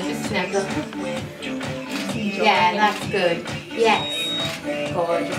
Just. Yeah, that's good. Yes. Gorgeous.